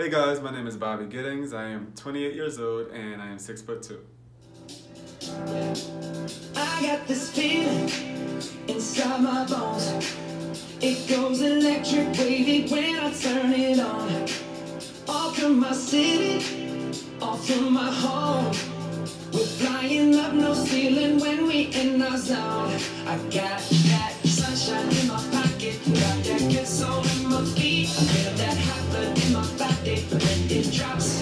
Hey guys, my name is Bobby Giddings. I am 28 years old and I am 6 foot 2. I got this feeling inside my bones. It goes electric wavy when I turn it on. All through my city, all through my home. We're flying up no ceiling when we in our zone. I got drops.